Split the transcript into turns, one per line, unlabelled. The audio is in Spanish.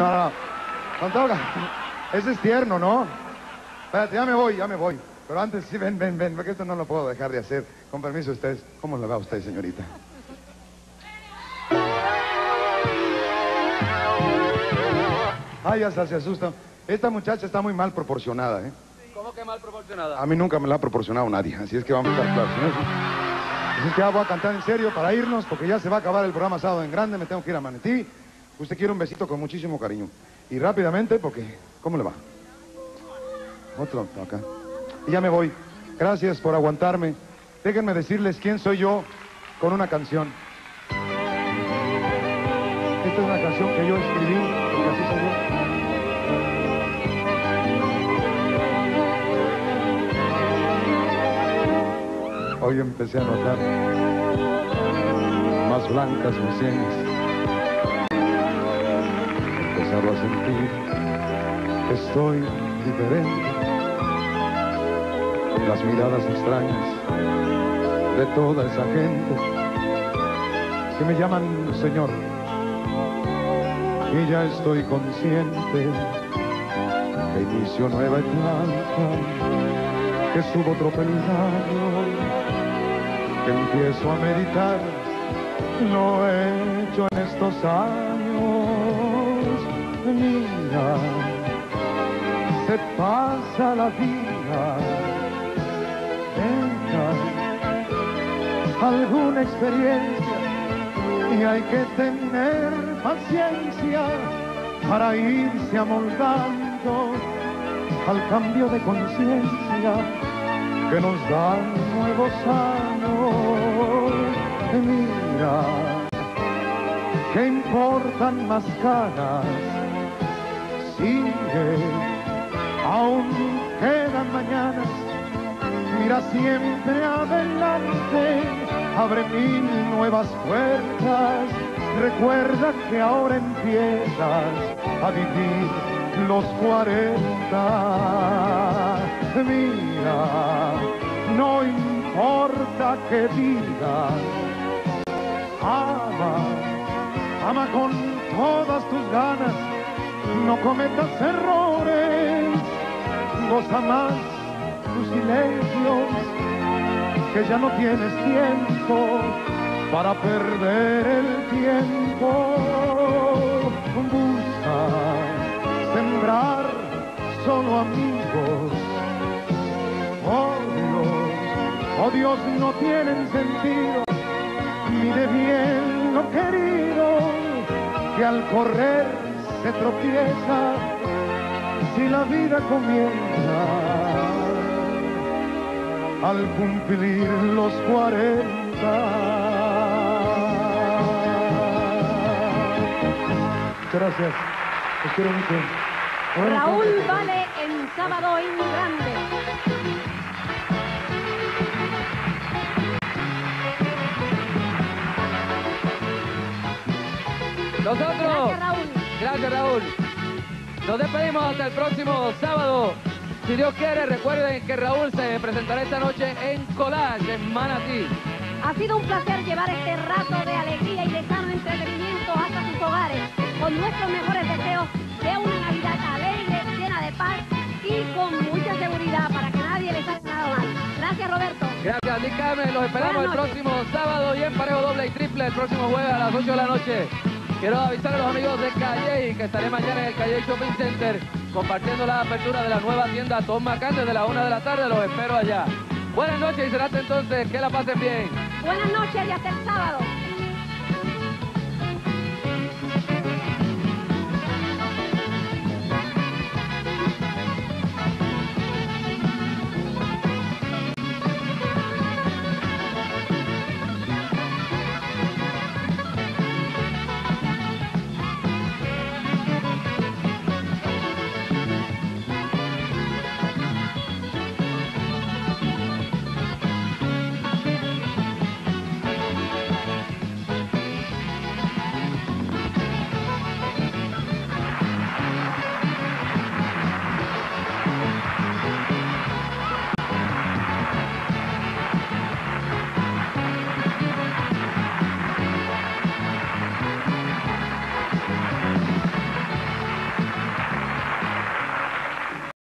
No, Pantoja, ese es tierno, ¿no? Espérate, ya me voy, ya me voy. Pero antes, sí, ven, ven, ven, porque esto no lo puedo dejar de hacer. Con permiso de ustedes. ¿Cómo le va a usted, señorita? Ay, hasta se asusta. Esta muchacha está muy mal proporcionada, ¿eh?
¿Cómo que mal proporcionada?
A mí nunca me la ha proporcionado nadie, así es que vamos a estar claros. ¿no? Así es que ya voy a cantar en serio para irnos, porque ya se va a acabar el programa Sábado en Grande, me tengo que ir a Manetí. Usted quiere un besito con muchísimo cariño. Y rápidamente, porque... ¿Cómo le va? Otro acá. Y ya me voy. Gracias por aguantarme. Déjenme decirles quién soy yo con una canción. Esta es una canción que yo escribí. Hoy empecé a notar más blancas mis sienes. Empezaba a sentir que estoy diferente. Las miradas extrañas de toda esa gente que me llaman Señor. Y ya estoy consciente que inicio nueva etapa, que subo otro peldaño que empiezo a meditar, lo he hecho en estos años. Se pasa la vida, deja alguna experiencia y hay que tener paciencia para irse amoldando al cambio de conciencia que nos dan nuevos años. Mira, ¿qué importan más caras? Sigue, aún quedan mañanas. Mira siempre adelante, abre mil nuevas puertas. Recuerda que ahora empiezas a vivir los cuarenta. Mira, no importa que digas, ama, ama con todas tus ganas, no cometas errores, goza más tus silencios, que ya no tienes tiempo para perder el tiempo. Busca sembrar solo amigos. Oh Dios, oh no tienen sentido. Mire bien lo querido, que al correr se tropieza si la vida comienza al cumplir los cuarenta. Muchas gracias. Los quiero mucho. Bueno,
Raúl
entonces,
Vale en sábado en grande.
Nosotros.
Gracias, Raúl.
Gracias, Raúl. Nos despedimos hasta el próximo sábado. Si Dios quiere, recuerden que Raúl se presentará esta noche en Collage, en Manatí.
Ha sido un placer llevar este rato de alegría y de sano entretenimiento hasta sus hogares, con nuestros mejores deseos de una Navidad alegre, llena de paz y con mucha seguridad para que nadie les haga nada mal. Gracias, Roberto.
Gracias, Nick Carmen. Los esperamos el próximo sábado y en parejo doble y triple el próximo jueves a las 8 de la noche. Quiero avisar a los amigos de Calle que estaré mañana en el Calle Shopping Center compartiendo la apertura de la nueva tienda Tom McCann desde la 1 de la tarde. Los espero allá. Buenas noches y será hasta entonces. Que la pasen bien.
Buenas noches y hasta el sábado.